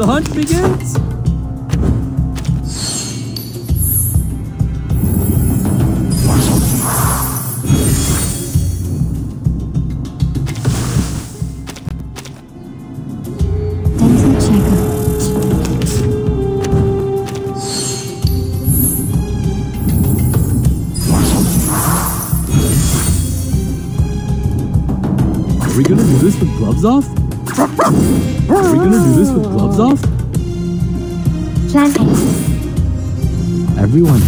the hunt begins. Are we gonna do this with gloves off? Are we gonna do this with gloves off? Plan A. Everyone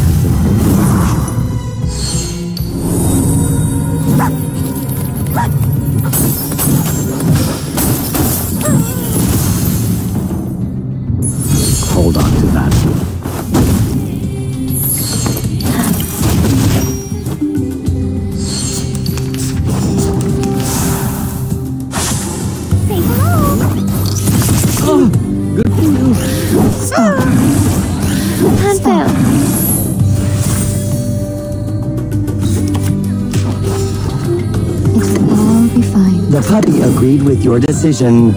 The puppy agreed with your decision.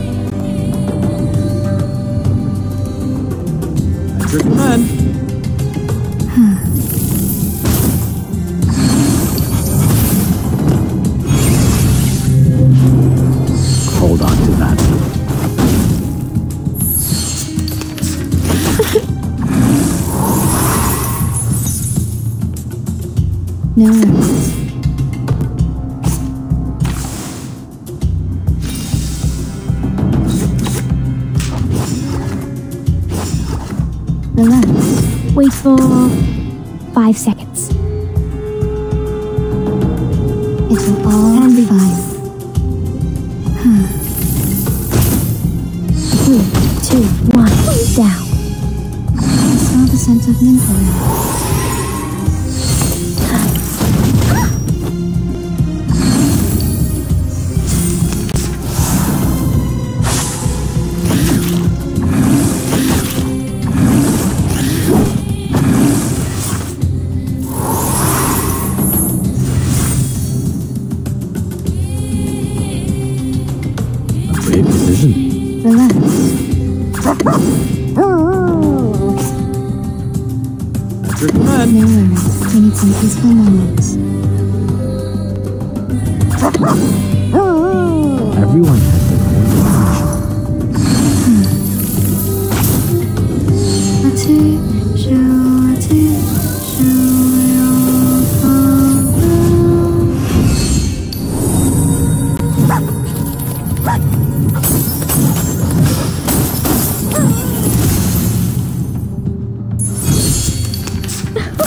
Your No. Relax. Wait for five seconds. It will all be fine. Relax. Your command. No worries. We need some peaceful moments. Everyone has their own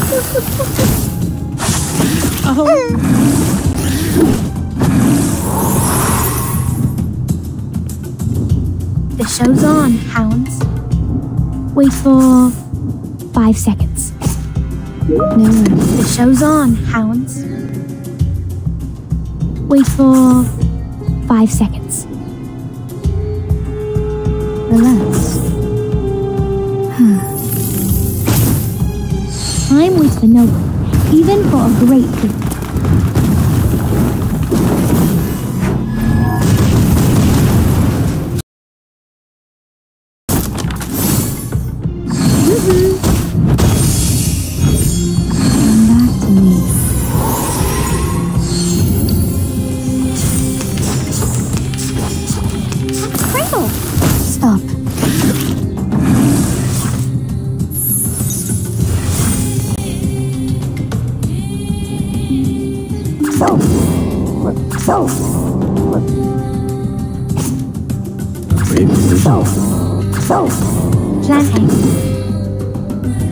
The show's on, hounds. Wait for five seconds. No. The show's on, hounds. Wait for five seconds. Relax. For no one, even for a great good. Decision.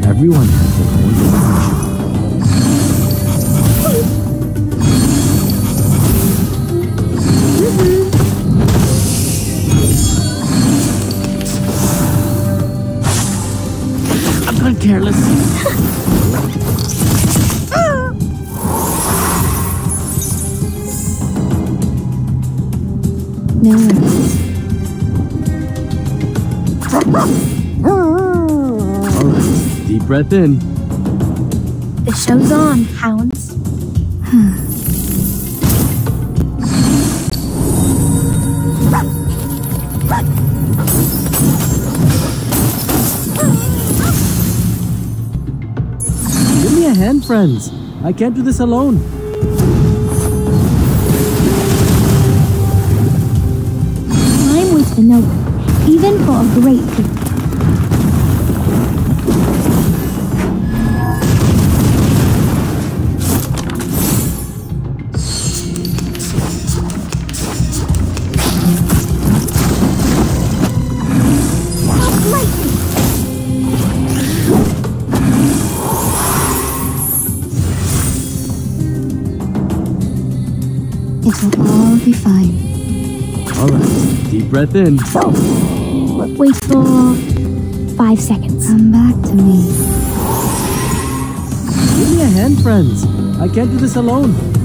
Everyone has their own Deep breath in. The show's on, hounds. Give me a hand, friends. I can't do this alone. For no one, even for a great feat. It will all be fine. Deep breath in. Wait for five seconds. Come back to me. Give me a hand, friends. I can't do this alone.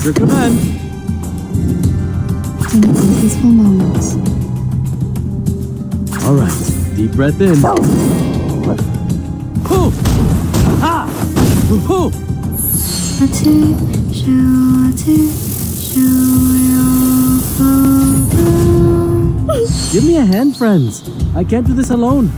At your command. In peaceful moment. All right, deep breath in. Poof! Ha! Poof! Give me a hand, friends. I can't do this alone.